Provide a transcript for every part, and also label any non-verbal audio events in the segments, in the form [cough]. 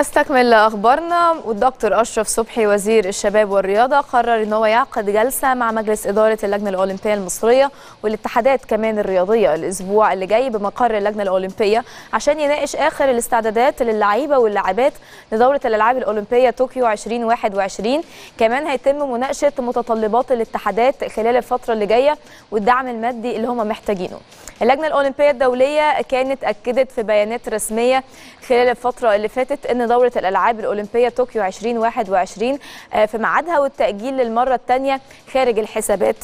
نستكمل أخبارنا. والدكتور أشرف صبحي وزير الشباب والرياضة قرر إن هو يعقد جلسة مع مجلس إدارة اللجنة الأولمبية المصرية والاتحادات كمان الرياضية الأسبوع اللي جاي بمقر اللجنة الأولمبية عشان يناقش آخر الاستعدادات للعيبة واللاعبات لدوره الألعاب الأولمبية طوكيو 2021 كمان هيتم مناقشة متطلبات الاتحادات خلال الفترة اللي جاية والدعم المادي اللي هم محتاجينه. اللجنة الأولمبية الدولية كانت أكدت في بيانات رسمية خلال الفترة اللي فاتت إن دورة الألعاب الأولمبية طوكيو 2021 في ميعادها والتأجيل للمرة الثانية خارج الحسابات.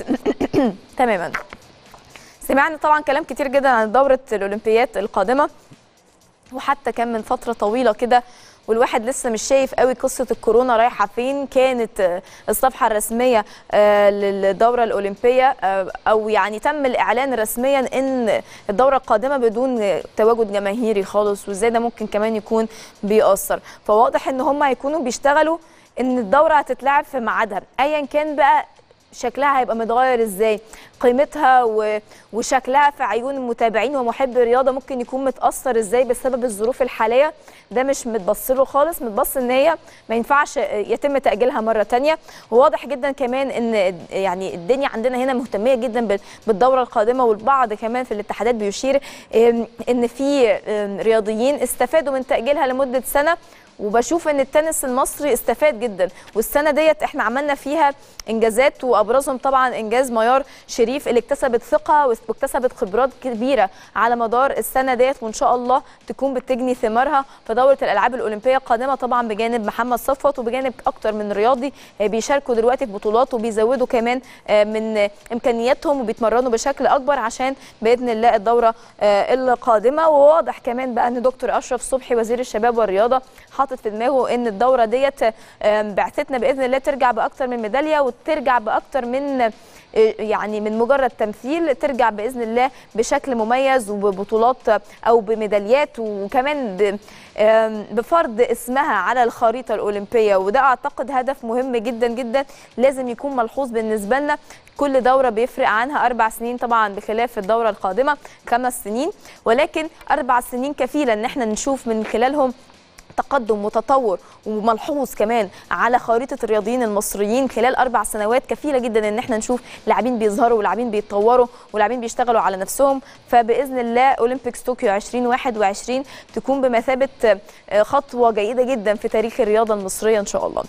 [coughs] تماما. سمعنا طبعا كلام كتير جدا عن دورة الأولمبيات القادمة وحتى كان من فترة طويلة كده والواحد لسه مش شايف قوي قصة الكورونا رايحة فين. كانت الصفحة الرسمية للدورة الأولمبية أو يعني تم الإعلان رسميا إن الدورة القادمة بدون تواجد جماهيري خالص وإزاي ده ممكن كمان يكون بيأثر. فواضح إن هم هيكونوا بيشتغلوا إن الدورة هتتلعب في ميعادها ايا كان بقى شكلها هيبقى متغير إزاي؟ قيمتها و... وشكلها في عيون المتابعين ومحبي الرياضة ممكن يكون متأثر إزاي بسبب الظروف الحالية؟ ده مش متبص له خالص متبص إن هي ما ينفعش يتم تأجيلها مرة ثانية وواضح جدا كمان إن يعني الدنيا عندنا هنا مهتمية جدا بالدورة القادمة والبعض كمان في الاتحادات بيشير ان في رياضيين استفادوا من تأجيلها لمدة سنة. وبشوف إن التنس المصري استفاد جدا. والسنة ديت إحنا عملنا فيها إنجازات وأبرزهم طبعا إنجاز ميار شريف اللي اكتسبت ثقة واكتسبت خبرات كبيرة على مدار السنة ديت وإن شاء الله تكون بتجني ثمارها في دورة الألعاب الأولمبية القادمة طبعا بجانب محمد صفوت وبجانب أكتر من رياضي بيشاركوا دلوقتي في بطولات وبيزودوا كمان من إمكانياتهم وبيتمرنوا بشكل أكبر عشان بإذن الله الدورة القادمة. وواضح كمان بقى إن دكتور أشرف صبحي وزير الشباب والرياضة حاطط في دماغه إن الدورة ديت بعثتنا بإذن الله ترجع بأكتر من ميدالية وترجع بأكتر من يعني من مجرد تمثيل ترجع بإذن الله بشكل مميز وببطولات أو بميداليات وكمان بفرض اسمها على الخريطة الأولمبية. وده أعتقد هدف مهم جدا جدا لازم يكون ملحوظ بالنسبة لنا. كل دورة بيفرق عنها أربع سنين طبعا بخلاف الدورة القادمة خمس سنين. ولكن أربع سنين كفيله إن إحنا نشوف من خلالهم تقدم وتطور وملحوظ كمان على خريطة الرياضيين المصريين خلال أربع سنوات كفيلة جدا إن إحنا نشوف لاعبين بيظهروا ولاعبين بيتطوروا ولاعبين بيشتغلوا على نفسهم. فبإذن الله اولمبيكس طوكيو 2021 تكون بمثابة خطوة جيدة جدا في تاريخ الرياضة المصرية إن شاء الله.